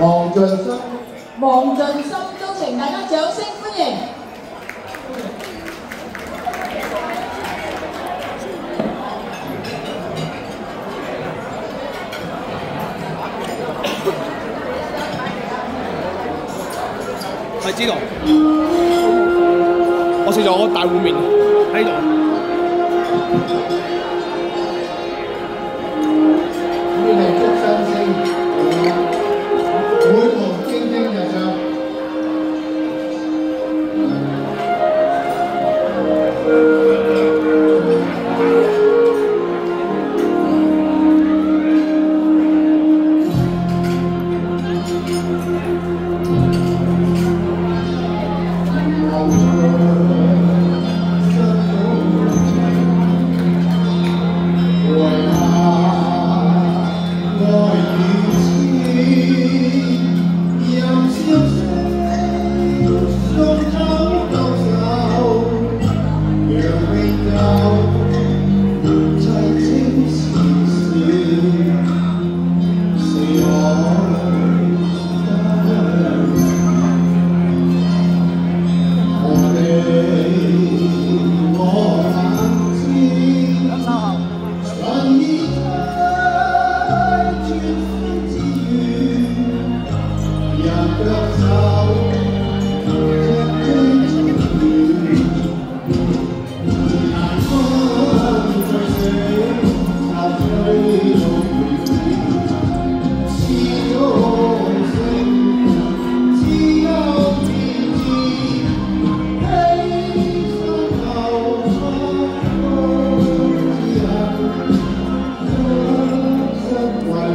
望尽心中请大家掌声欢迎。系知道，我食咗大碗面喺度。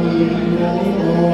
Amen.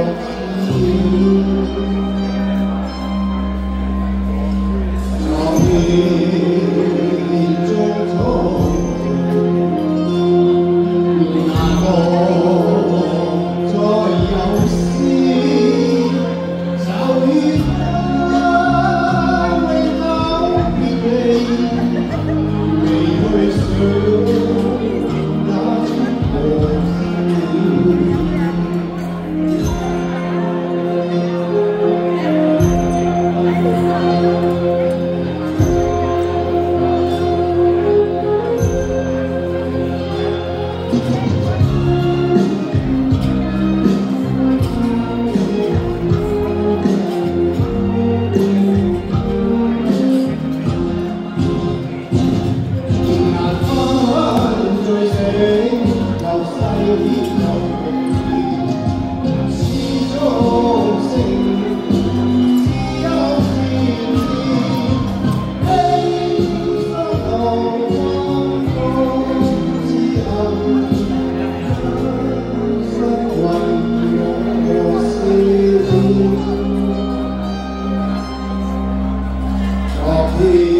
Deus.